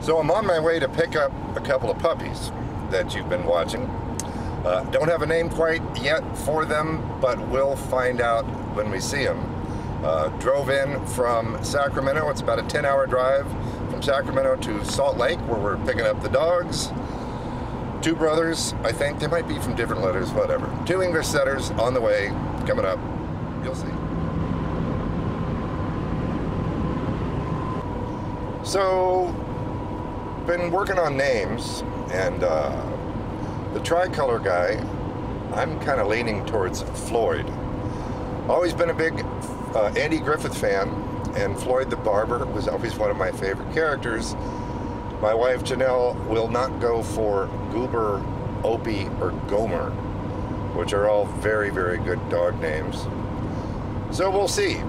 So I'm on my way to pick up a couple of puppies that you've been watching. Uh, don't have a name quite yet for them, but we'll find out when we see them. Uh, drove in from Sacramento. It's about a 10 hour drive from Sacramento to Salt Lake where we're picking up the dogs. Two brothers, I think. They might be from different letters, whatever. Two English setters on the way, coming up. You'll see. So, been working on names, and uh, the tricolor guy, I'm kind of leaning towards Floyd. Always been a big uh, Andy Griffith fan, and Floyd the Barber was always one of my favorite characters. My wife Janelle will not go for Goober, Opie, or Gomer, which are all very, very good dog names. So we'll see.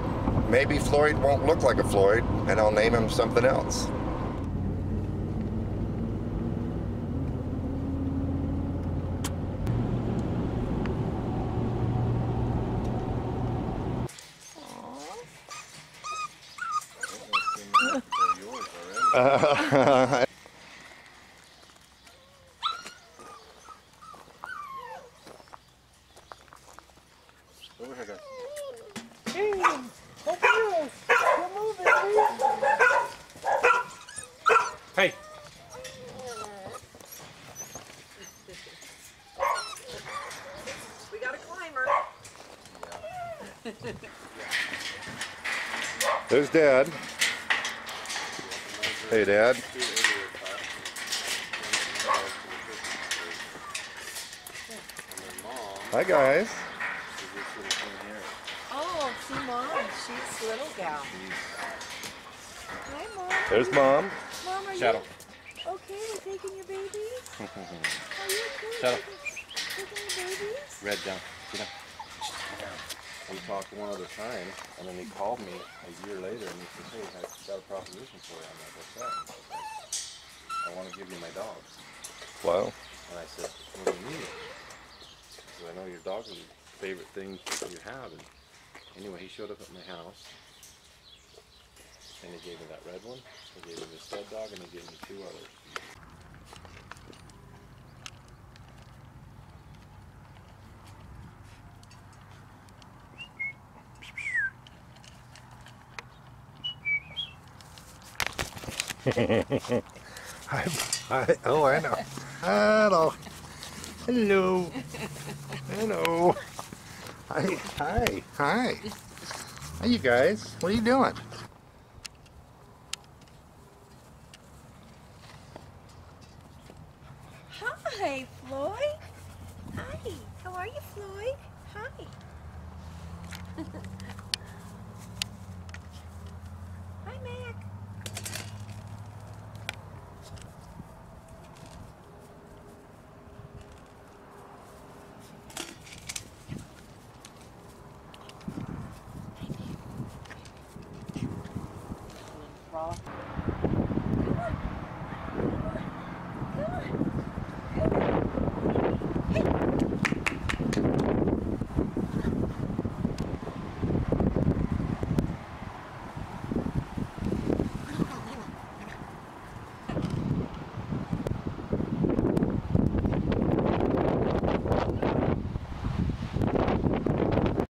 Maybe Floyd won't look like a Floyd, and I'll name him something else. Uh, Over here, guys. Hey. We got a climber. There's Dad. Hey, Dad. Hi, guys. Oh, see mom. She's little gal. Hi, mom. There's Mom. Mom, are Shadow. you okay with taking your babies? Are you okay Shadow. taking, taking your babies? Red down. Get down. We talked one other time, and then he called me a year later, and he said, "Hey, I got a proposition for you." I'm like, "What's that?" I like, "I want to give you my dogs." Wow. And I said, "What do you mean?" Because I know your dog is your favorite thing you have. And anyway, he showed up at my house, and he gave me that red one. He gave me the stud dog, and he gave me two others. Hi. Hi. Oh, I know. Hello. Hello. Hello. Hi. Hi. Hi. Hi, you guys. What are you doing? Hi, Floyd. Hi. How are you, Floyd? Hi,